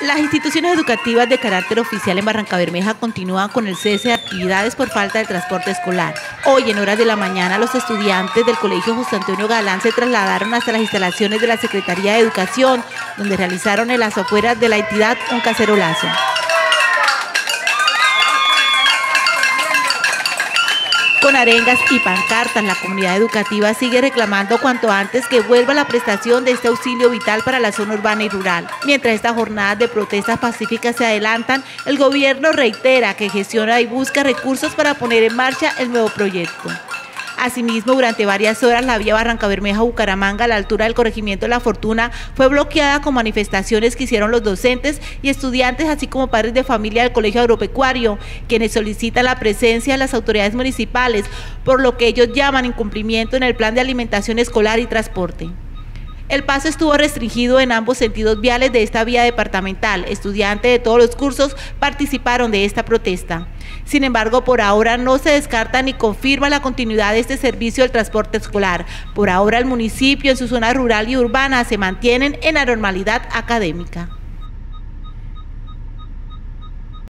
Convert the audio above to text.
Las instituciones educativas de carácter oficial en Barranca Bermeja continúan con el cese de actividades por falta de transporte escolar. Hoy, en horas de la mañana, los estudiantes del Colegio José Antonio Galán se trasladaron hasta las instalaciones de la Secretaría de Educación, donde realizaron en las afueras de la entidad un cacerolazo. Arengas y pancartas, la comunidad educativa sigue reclamando cuanto antes que vuelva la prestación de este auxilio vital para la zona urbana y rural. Mientras estas jornadas de protestas pacíficas se adelantan, el gobierno reitera que gestiona y busca recursos para poner en marcha el nuevo proyecto. Asimismo, durante varias horas la vía Barranca Bermeja-Bucaramanga a la altura del corregimiento La Fortuna fue bloqueada con manifestaciones que hicieron los docentes y estudiantes, así como padres de familia del Colegio Agropecuario, quienes solicitan la presencia de las autoridades municipales, por lo que ellos llaman incumplimiento en el plan de alimentación escolar y transporte. El paso estuvo restringido en ambos sentidos viales de esta vía departamental. Estudiantes de todos los cursos participaron de esta protesta. Sin embargo, por ahora no se descarta ni confirma la continuidad de este servicio del transporte escolar. Por ahora el municipio en su zona rural y urbana se mantienen en la normalidad académica.